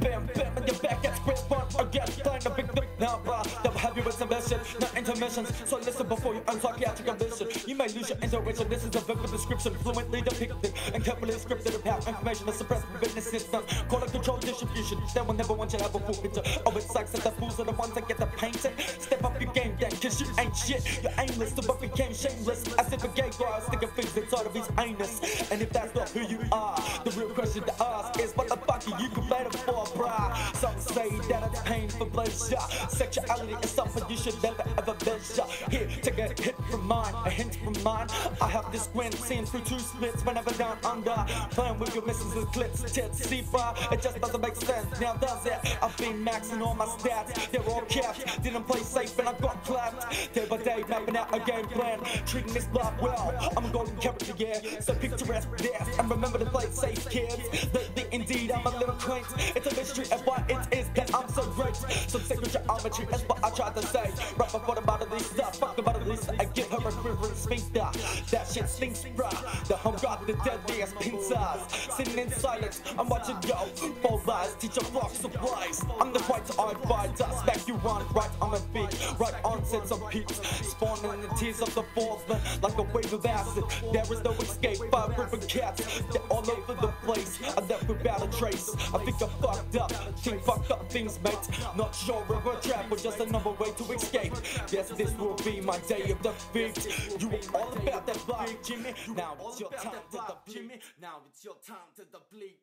Bam, bam, and you're back at square one again. Playing the big thing now, bruh. Never happy with some shit, no intermissions. So listen before you psychiatric ambition. You may lose your intuition. This is a vivid description, fluently depicted and carefully scripted about information to suppress the business system. Call it control distribution. They will never want you to have a full picture. Oh, it sucks that the fools are the ones that get the painting. Step up your game then, cause you ain't shit. You're aimless, so but became shameless. As if a gay guy sticking things inside of his anus. And if that's not who you are, the real question to ask is what the fuck are you complaining for, that it's pain for pleasure. Sexuality is something you should never ever measure. Here, take a hit from mine, a hint from mine. I have this grin seen through two splits whenever down under. Playing with your misses and clips, tits, see. It just doesn't make sense. Now does it? I've been maxing all my stats. They're all capped. Didn't play safe and I got clapped. Day by day, mapping out a game plan. Treating this life well. I'm a golden character, yeah. So picturesque, yes. And remember to play safe, kids. Lately, indeed, I'm a little quaint. It's a mystery of why is what I tried to say. Right before the bottom of these stuff, fuck the bottom of these, I give her a quivering sphincter. That shit stinks, bruh. The home got the deadliest pincers. Sitting in silence, I'm watching go. Four lies, teach a flock supplies. I'm the white eyed fighter, smack you on right on the feet. Right on sense of peeps. Tears of the fallen like a wave of acid. There is no escape, five river cats. They're all over the place. I left without a trace. I think I fucked up. Think fucked up things, mate. Not sure if a trap or just another way to escape. Yes, this will be my day of defeat. You were all about that block, Jimmy. Now it's your time to the Jimmy. Now it's your time to the bleed.